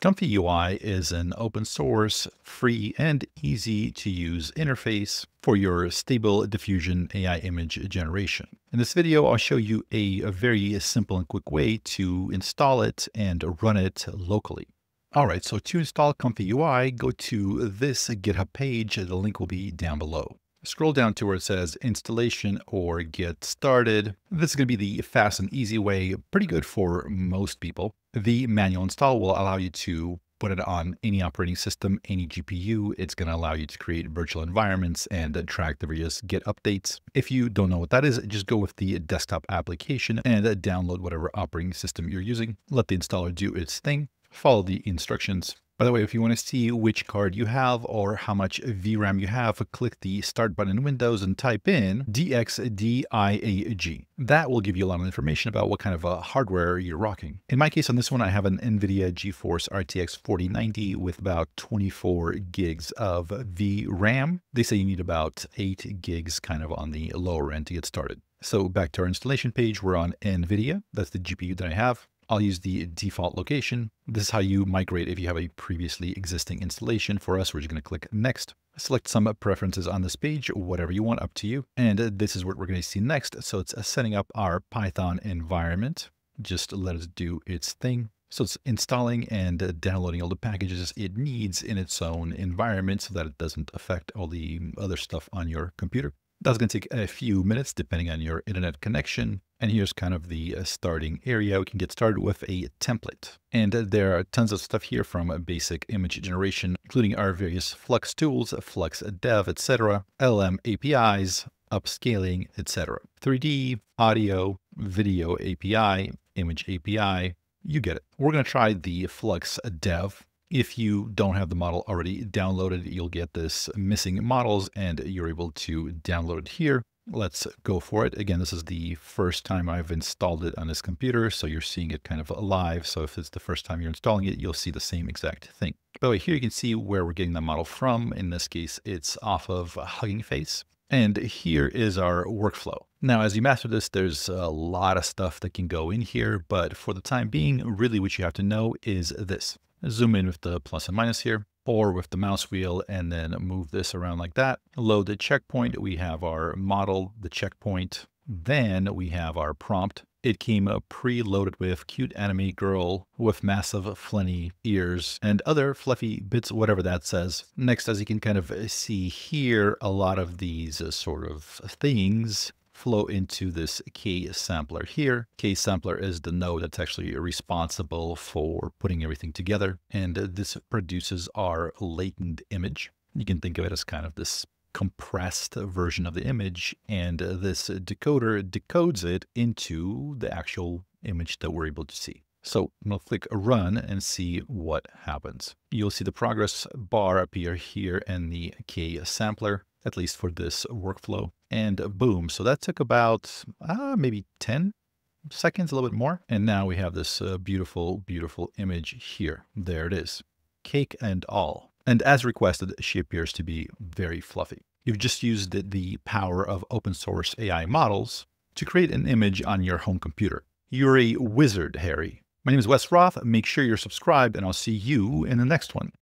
Comfy UI is an open source, free, and easy to use interface for your stable diffusion AI image generation. In this video, I'll show you a, a, very simple and quick way to install it and run it locally. All right, so to install Comfy UI, go to this GitHub page. The link will be down below. Scroll down to where it says installation or get started. This is going to be the fast and easy way, pretty good for most people. The manual install will allow you to put it on any operating system, any GPU. It's going to allow you to create virtual environments and track the various Git updates. If you don't know what that is, just go with the desktop application and download whatever operating system you're using. Let the installer do its thing. Follow the instructions. By the way, if you want to see which card you have or how much VRAM you have, click the Start button in Windows and type in DXDIAG. That will give you a lot of information about what kind of uh, hardware you're rocking. In my case, on this one, I have an NVIDIA GeForce RTX 4090 with about 24 gigs of VRAM. They say you need about 8 gigs kind of on the lower end to get started. So back to our installation page, we're on NVIDIA. That's the GPU that I have. I'll use the default location. This is how you migrate if you have a previously existing installation. For us, we're just going to click next. Select some preferences on this page, whatever you want, up to you. And this is what we're going to see next. So it's setting up our Python environment. Just let it do its thing. So it's installing and downloading all the packages it needs in its own environment so that it doesn't affect all the other stuff on your computer. That's going to take a few minutes depending on your internet connection. And here's kind of the uh, starting area. We can get started with a template. And uh, there are tons of stuff here from basic image generation, including our various Flux tools, Flux Dev, etc., LM APIs, upscaling, etc. 3D, audio, video API, image API, you get it. We're going to try the Flux Dev if you don't have the model already downloaded, you'll get this missing models and you're able to download it here. Let's go for it. Again, this is the first time I've installed it on this computer, so you're seeing it kind of live. So if it's the first time you're installing it, you'll see the same exact thing. By the way, here you can see where we're getting the model from. In this case, it's off of Hugging Face. And here is our workflow. Now, as you master this, there's a lot of stuff that can go in here, but for the time being, really what you have to know is this zoom in with the plus and minus here, or with the mouse wheel and then move this around like that. Load the checkpoint. We have our model, the checkpoint. Then we have our prompt. It came pre-loaded with cute anime girl with massive flenny ears and other fluffy bits, whatever that says. Next, as you can kind of see here, a lot of these uh, sort of things flow into this K sampler here. K sampler is the node that's actually responsible for putting everything together. And uh, this produces our latent image. You can think of it as kind of this compressed version of the image. And uh, this decoder decodes it into the actual image that we're able to see. So I'm going to click run and see what happens. You'll see the progress bar appear here in the K sampler at least for this workflow. And boom, so that took about uh, maybe 10 seconds, a little bit more. And now we have this uh, beautiful, beautiful image here. There it is, cake and all. And as requested, she appears to be very fluffy. You've just used the power of open source AI models to create an image on your home computer. You're a wizard, Harry. My name is Wes Roth. Make sure you're subscribed, and I'll see you in the next one.